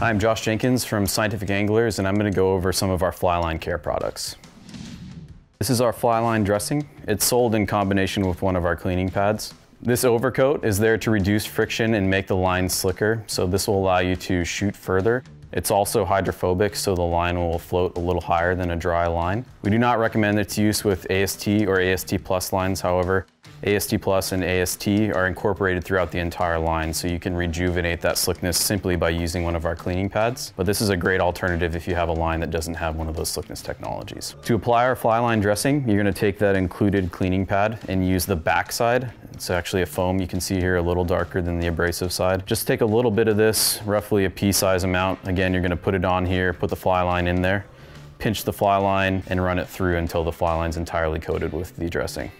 I'm Josh Jenkins from Scientific Anglers, and I'm going to go over some of our Flyline Care products. This is our Flyline dressing. It's sold in combination with one of our cleaning pads. This overcoat is there to reduce friction and make the line slicker, so this will allow you to shoot further. It's also hydrophobic, so the line will float a little higher than a dry line. We do not recommend its use with AST or AST Plus lines, however. AST Plus and AST are incorporated throughout the entire line, so you can rejuvenate that slickness simply by using one of our cleaning pads. But this is a great alternative if you have a line that doesn't have one of those slickness technologies. To apply our fly line dressing, you're gonna take that included cleaning pad and use the back side. It's actually a foam, you can see here a little darker than the abrasive side. Just take a little bit of this, roughly a pea size amount. Again, you're gonna put it on here, put the fly line in there, pinch the fly line and run it through until the Flyline's entirely coated with the dressing.